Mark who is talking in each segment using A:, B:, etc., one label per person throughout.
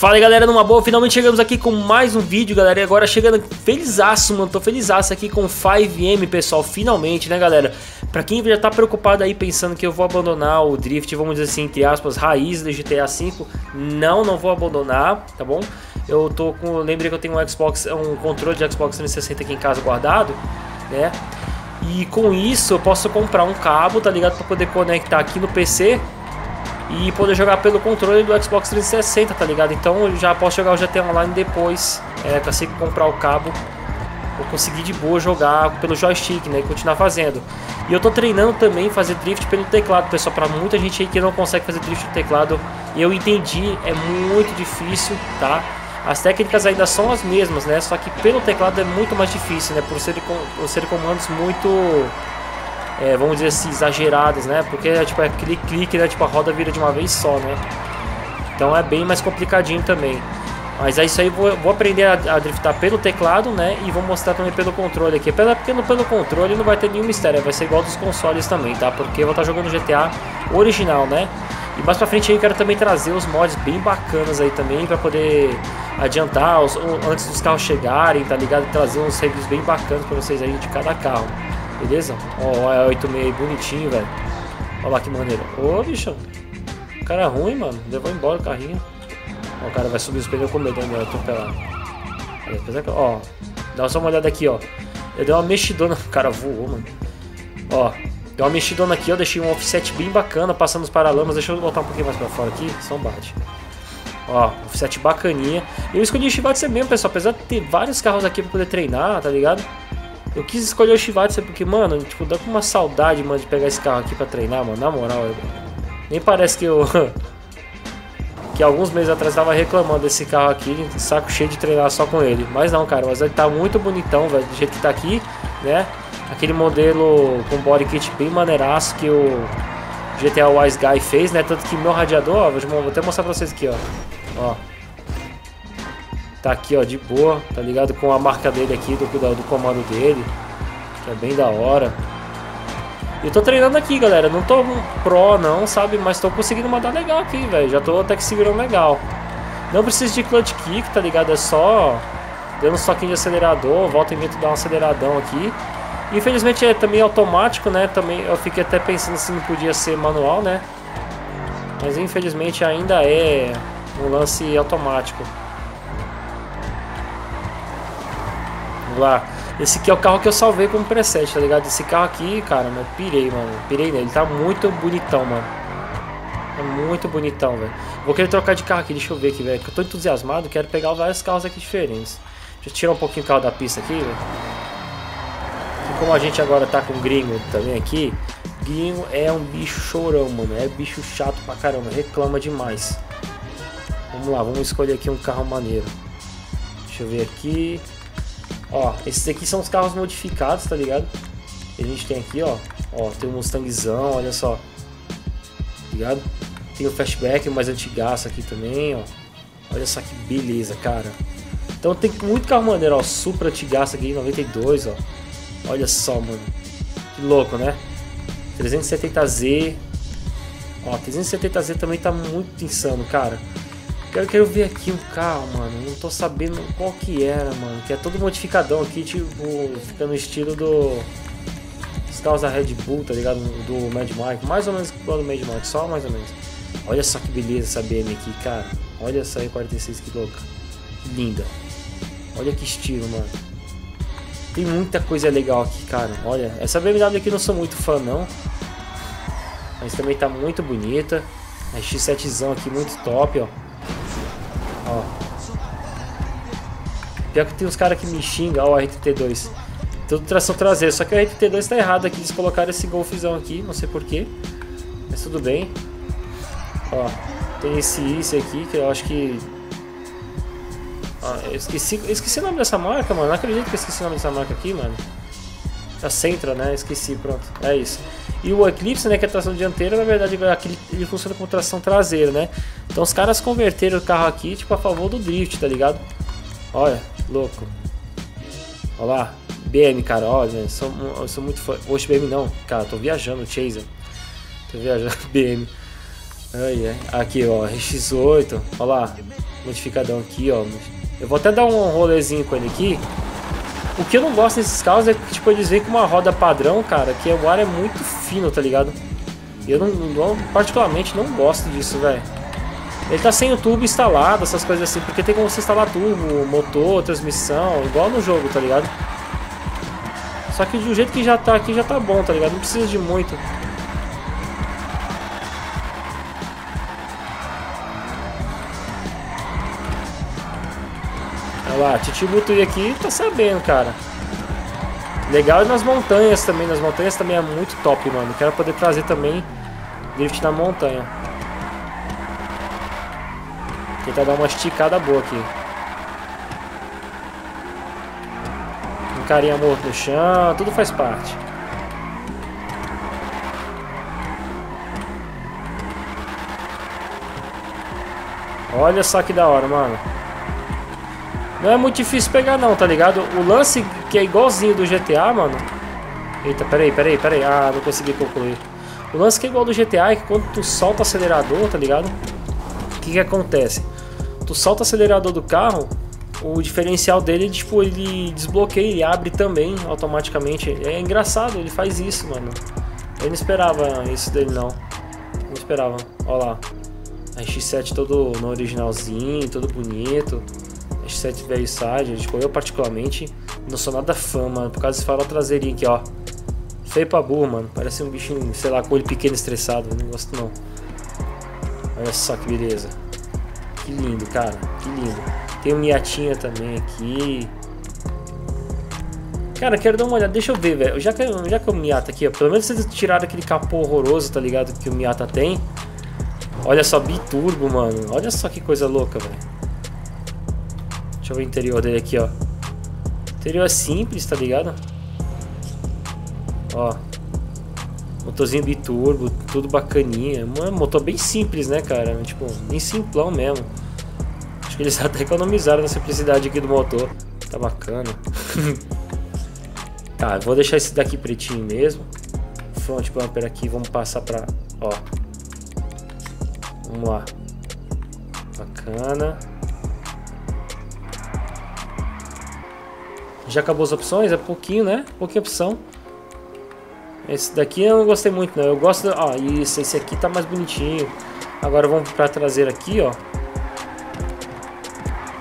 A: Fala aí, galera, numa boa, finalmente chegamos aqui com mais um vídeo, galera, e agora chegando felizaço, mano, tô felizaço aqui com 5M, pessoal, finalmente, né, galera? Pra quem já tá preocupado aí, pensando que eu vou abandonar o Drift, vamos dizer assim, entre aspas, raiz do GTA V, não, não vou abandonar, tá bom? Eu tô com, lembrei que eu tenho um Xbox, um controle de Xbox 360 aqui em casa guardado, né? E com isso eu posso comprar um cabo, tá ligado? Pra poder conectar aqui no PC e poder jogar pelo controle do Xbox 360, tá ligado? Então eu já posso jogar o GTA Online depois, é, que comprar o cabo, vou conseguir de boa jogar pelo joystick, né, e continuar fazendo. E eu tô treinando também fazer drift pelo teclado, pessoal, para muita gente aí que não consegue fazer drift no teclado, eu entendi, é muito difícil, tá? As técnicas ainda são as mesmas, né? Só que pelo teclado é muito mais difícil, né? Por ser, por ser comandos muito é, vamos dizer assim, exageradas, né? Porque é tipo, é clique, né? Tipo, a roda vira de uma vez só, né? Então é bem mais complicadinho também. Mas é isso aí, vou, vou aprender a, a, driftar pelo teclado, né? E vou mostrar também pelo controle aqui. Porque no, pelo controle não vai ter nenhum mistério, vai ser igual dos consoles também, tá? Porque eu vou estar jogando GTA original, né? E mais pra frente aí eu quero também trazer os mods bem bacanas aí também, pra poder adiantar os, antes dos carros chegarem, tá ligado? Trazer uns reviews bem bacanas pra vocês aí de cada carro. Beleza? Ó, é 86 aí, bonitinho, velho. Olha lá que maneiro. Ô, bicho. Cara ruim, mano. Levou embora o carrinho. Ó, o cara vai subir os pneus com medo de atropelar. Ó, dá só uma olhada aqui, ó. Eu dei uma mexidona. O cara voou, mano. Ó, deu uma mexidona aqui, ó. Deixei um offset bem bacana, passando os paralamas. Deixa eu voltar um pouquinho mais pra fora aqui. Só um bate. Ó, offset bacaninha. Eu escolhi o Shibatsu mesmo, pessoal. Apesar de ter vários carros aqui pra poder treinar, tá ligado? Eu quis escolher o Shivatsu porque, mano, tipo, dá com uma saudade, mano, de pegar esse carro aqui pra treinar, mano. Na moral, eu... nem parece que eu... que alguns meses atrás tava reclamando desse carro aqui, saco cheio de treinar só com ele. Mas não, cara, mas ele tá muito bonitão, velho, do jeito que tá aqui, né? Aquele modelo com body kit bem maneiraço que o GTA Wise Guy fez, né? Tanto que meu radiador, ó, vou até mostrar pra vocês aqui, ó. Ó, Tá aqui, ó, de boa, tá ligado? Com a marca dele aqui, do, do, do comando dele. Que é bem da hora. Eu tô treinando aqui, galera. Não tô pro, não, sabe? Mas tô conseguindo mandar legal aqui, velho. Já tô até que segurando legal. Não preciso de clutch kick, tá ligado? É só dando um toquinho de acelerador. Volta e meia dar um aceleradão aqui. Infelizmente é também automático, né? Também eu fiquei até pensando se não podia ser manual, né? Mas infelizmente ainda é um lance automático. Esse aqui é o carro que eu salvei como preset, tá ligado? Esse carro aqui, cara, eu pirei, mano. Pirei nele. Tá muito bonitão, mano. É muito bonitão, velho. Vou querer trocar de carro aqui, deixa eu ver aqui, velho. Que eu tô entusiasmado, quero pegar vários carros aqui diferentes. Deixa eu tirar um pouquinho o carro da pista aqui, velho. Como a gente agora tá com gringo também aqui, gringo é um bicho chorão, mano. É bicho chato pra caramba, reclama demais. Vamos lá, vamos escolher aqui um carro maneiro. Deixa eu ver aqui. Ó, esses aqui são os carros modificados, tá ligado? A gente tem aqui, ó. Ó, tem um Mustangzão, olha só. Tá ligado? Tem o Fastback, mais antigaço aqui também, ó. Olha só que beleza, cara. Então tem muito carro maneiro, ó. Supra antigaço aqui, 92, ó. Olha só, mano. Que louco, né? 370Z. Ó, 370Z também tá muito insano, cara. Eu quero ver aqui um carro, mano. Não tô sabendo qual que era, mano. Que é todo modificadão aqui, tipo, fica no estilo do. Os carros da Red Bull, tá ligado? Do Mad Max. Mais ou menos igual do Mad Max, só mais ou menos. Olha só que beleza essa BM aqui, cara. Olha essa E46 que louca. Que linda. Olha que estilo, mano. Tem muita coisa legal aqui, cara. Olha, essa BMW aqui não sou muito fã, não. Mas também tá muito bonita. A X7zão aqui muito top. Ó. Pior que tem uns caras que me xingam, ó, o RTT2. Tudo tração traseira, só que o RTT2 tá errado aqui, eles colocaram esse golfzão aqui, não sei porquê. Mas tudo bem. Ó, tem esse isso aqui, que eu acho que... Ah, eu esqueci, eu esqueci o nome dessa marca, mano. Não acredito que eu esqueci o nome dessa marca aqui, mano. A Centra, né? Esqueci, pronto. É isso. E o Eclipse, né, que é tração dianteira, na verdade aqui ele funciona como tração traseira, né? Então os caras converteram o carro aqui, tipo, a favor do drift, tá ligado? Olha, louco. Olha lá, BM, cara, olha, sou, eu sou muito fã. Oxe, BM não, cara, tô viajando, Chaser. Tô viajando, BM. Ai. Aqui, ó, RX8, olha lá. modificadão aqui, ó. Eu vou até dar um rolezinho com ele aqui. O que eu não gosto desses carros é que, tipo, eles vêm com uma roda padrão, cara, que o ar é muito fino, tá ligado? Eu não, não, particularmente não gosto disso, velho. Ele tá sem o tubo instalado, essas coisas assim, porque tem como você instalar tubo, motor, transmissão, igual no jogo, tá ligado? Só que do jeito que já tá aqui já tá bom, tá ligado? Não precisa de muito. Olha lá, Titi Butui aqui tá sabendo, cara. Legal nas montanhas também. Nas montanhas também é muito top, mano. Quero poder trazer também drift na montanha. Tentar dar uma esticada boa aqui. Um carinha morto no chão, tudo faz parte. Olha só que da hora, mano. Não é muito difícil pegar não, tá ligado? O lance que é igualzinho do GTA, mano. Eita, peraí, peraí, peraí. Ah, não consegui concluir. O lance que é igual do GTA é que quando tu solta o acelerador, tá ligado? O que que acontece? Tu solta o acelerador do carro, o diferencial dele, tipo, ele desbloqueia, ele abre também automaticamente. É engraçado, ele faz isso, mano. Eu não esperava isso dele, não. Não esperava. Olha lá. A X7 todo no originalzinho, todo bonito. X7 Versage, tipo, eu particularmente não sou nada fã, mano, por causa desse farol traseirinho aqui, ó. Feio pra burro, mano. Parece um bichinho, sei lá, com olho pequeno estressado. Não gosto não. Olha só que beleza. Que lindo, cara. Que lindo. Tem um Miatinha também aqui. Cara, quero dar uma olhada. Deixa eu ver, velho. Já que, já que o Miata aqui, ó. Pelo menos vocês tiraram aquele capô horroroso, tá ligado? Que o Miata tem. Olha só, biturbo, mano. Olha só que coisa louca, velho. Deixa eu ver o interior dele aqui, ó. O interior é simples, tá ligado? Ó. Motorzinho biturbo, tudo bacaninha. Um motor bem simples, né, cara? Tipo, bem simplão mesmo. Acho que eles até economizaram na simplicidade aqui do motor. Tá bacana. tá, vou deixar esse daqui pretinho mesmo. Front bumper aqui, vamos passar pra... Ó. Vamos lá. Bacana. Já acabou as opções? É pouquinho, né? Pouquinha opção. Esse daqui eu não gostei muito, não. Eu gosto... Ó, isso. Esse aqui tá mais bonitinho. Agora vamos pra traseira aqui, ó.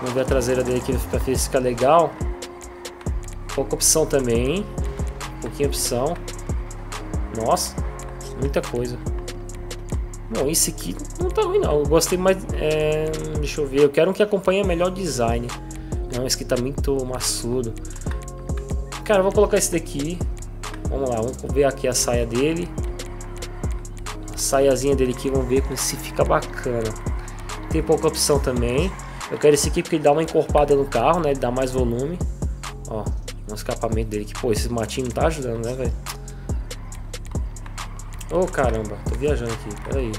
A: Vamos ver a traseira dele aqui pra ver se fica legal. Pouca opção também, hein? Pouquinha opção. Nossa, muita coisa. Bom, esse aqui não tá ruim não. Eu gostei mais... É... Deixa eu ver. Eu quero um que acompanhe melhor design. Não, esse aqui tá muito maçudo. Cara, vou colocar esse daqui. Vamos lá, vamos ver aqui a saia dele. A saiazinha dele aqui, vamos ver se fica bacana. Tem pouca opção também. Eu quero esse aqui porque ele dá uma encorpada no carro, né? Ele dá mais volume. Ó, no escapamento dele aqui. Pô, esse matinho não tá ajudando, né, velho? Ô, oh, caramba. Tô viajando aqui. Pera aí.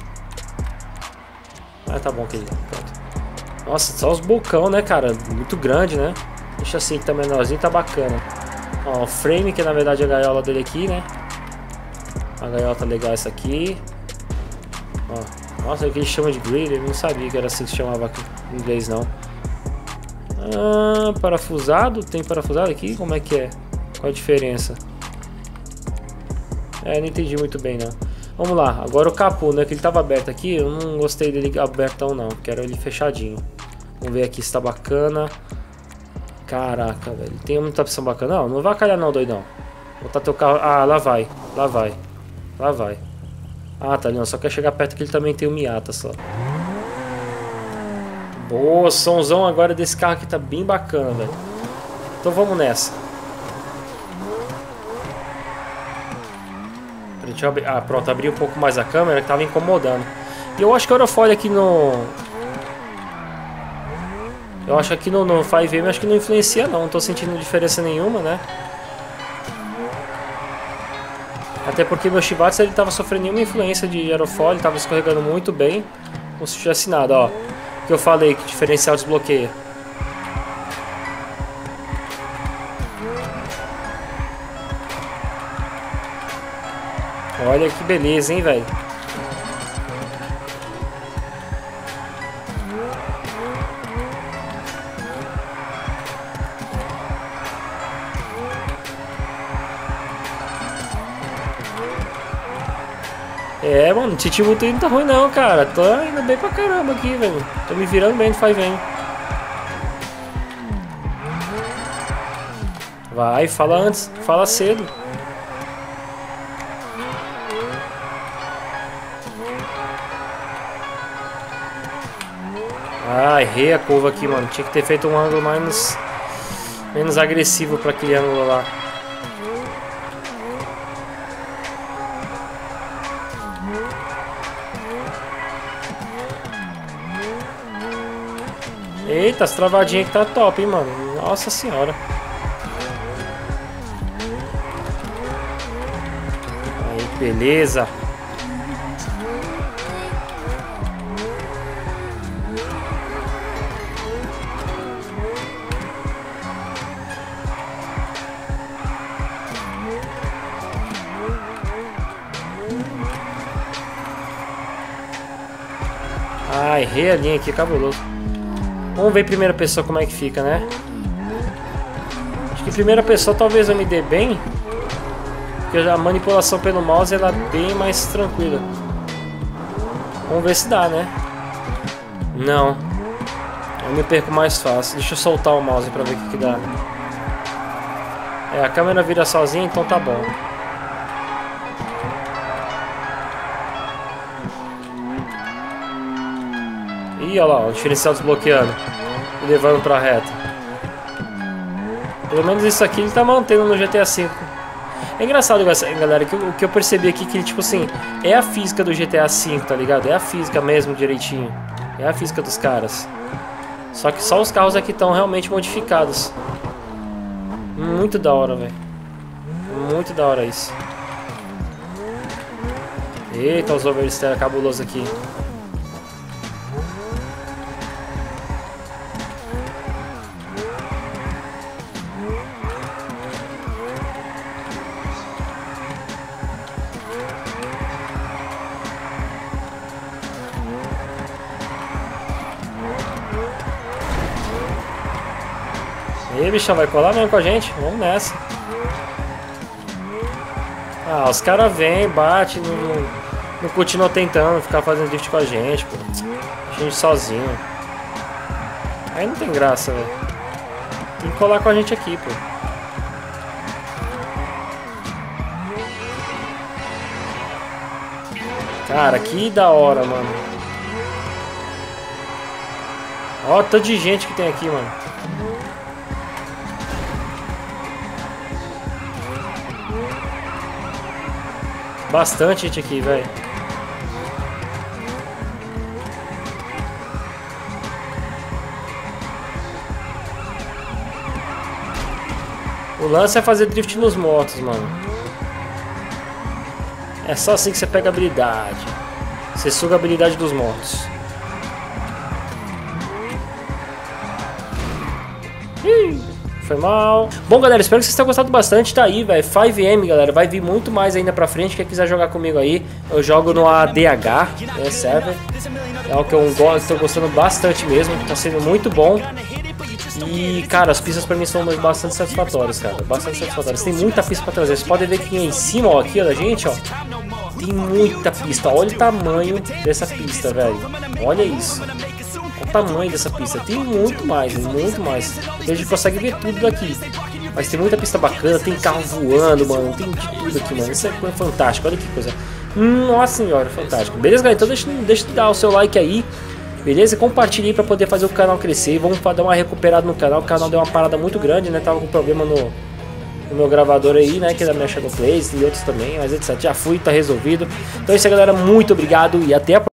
A: Ah, tá bom aquele. Pronto. Nossa, só os bocão, né, cara? Muito grande, né? Deixa assim que tá menorzinho, tá bacana. Ó, o frame, que na verdade é a gaiola dele aqui, né? A gaiola tá legal essa aqui. Ó, nossa, que ele chama de grill, eu não sabia que era assim que chamava aqui, em inglês, não. Ah, parafusado, tem parafusado aqui? Como é que é? Qual a diferença? É, não entendi muito bem, não. Vamos lá, agora o capô, né, que ele tava aberto aqui, eu não gostei dele abertão não, quero ele fechadinho. Vamos ver aqui se tá bacana. Caraca, velho. Tem muita opção bacana. Não, não vai calhar não, doidão. Botar teu carro... Ah, lá vai. Lá vai. Lá vai. Ah, tá não. Só quer chegar perto que ele também tem o Miata só. Boa, somzão agora desse carro aqui tá bem bacana, velho. Então vamos nessa. Deixa eu abrir. Ah, pronto. Abri um pouco mais a câmera que tava incomodando. E eu acho que a aerofólio aqui no... Eu acho que no, no 5M acho que não influencia não, não tô sentindo diferença nenhuma, né? Até porque meu Shibatsu ele tava sofrendo nenhuma influência de aerofólio, tava escorregando muito bem, como se tivesse nada, ó. Que eu falei que diferencial desbloqueia. Olha que beleza, hein, velho. É, mano, Titi Butuí não tá ruim não, cara. Tô indo bem pra caramba aqui, velho. Tô me virando bem no 5M. Vai, fala antes, fala cedo. Ah, errei a curva aqui, mano. Tinha que ter feito um ângulo mais... Menos agressivo pra aquele ângulo lá. Eita, as travadinhas que tá top, hein, mano. Nossa senhora. Aí, beleza. Ah, errei a linha aqui, cabuloso. Vamos ver em primeira pessoa como é que fica, né? Acho que em primeira pessoa talvez eu me dê bem. Porque a manipulação pelo mouse ela é bem mais tranquila. Vamos ver se dá, né? Não. Eu me perco mais fácil. Deixa eu soltar o mouse pra ver o que, que dá. É, a câmera vira sozinha, então tá bom. Olha lá, o diferencial desbloqueando. E levando pra reta. Pelo menos isso aqui ele tá mantendo no GTA V. É engraçado, galera, que o que eu percebi aqui que, tipo assim, é a física do GTA V, tá ligado? É a física mesmo, direitinho. É a física dos caras. Só que só os carros aqui estão realmente modificados. Muito da hora, velho. Muito da hora isso. Eita, os oversteer cabulosos aqui. E bichão, vai colar mesmo com a gente? Vamos nessa. Ah, os caras vêm, bate, não, não continua tentando ficar fazendo drift com a gente, pô. A gente sozinho. Aí não tem graça, velho. Tem que colar com a gente aqui, pô. Cara, que da hora, mano. Ó, tanto de gente que tem aqui, mano. Bastante gente aqui, velho. O lance é fazer drift nos motos, mano. É só assim que você pega habilidade. Você suga a habilidade dos motos. Foi mal. Bom, galera, espero que vocês tenham gostado bastante. Tá aí, velho. 5M, galera. Vai vir muito mais ainda pra frente. Quem quiser jogar comigo aí, eu jogo no ADH, né, server. É o que eu gosto, tô gostando bastante mesmo. Tá sendo muito bom. E, cara, as pistas pra mim são bastante satisfatórias, cara. Bastante satisfatórias. Tem muita pista pra trazer. Vocês podem ver que em cima, ó, aqui, ó, da gente, ó. Tem muita pista. Olha o tamanho dessa pista, velho. Olha isso tamanho dessa pista. Tem muito mais, muito mais. A gente consegue ver tudo daqui. Mas tem muita pista bacana, tem carro voando, mano. Tem de tudo aqui, mano. Isso é fantástico. Olha que coisa. Nossa senhora, fantástico. Beleza, galera? Então deixa, deixa de dar o seu like aí. Beleza? Compartilhe pra poder fazer o canal crescer. Vamos dar uma recuperada no canal. O canal deu uma parada muito grande, né? Tava com problema no, no meu gravador aí, né? Que é da minha Shadow Plays e outros também. Mas etc. Já fui, tá resolvido. Então é isso aí, galera. Muito obrigado e até a próxima.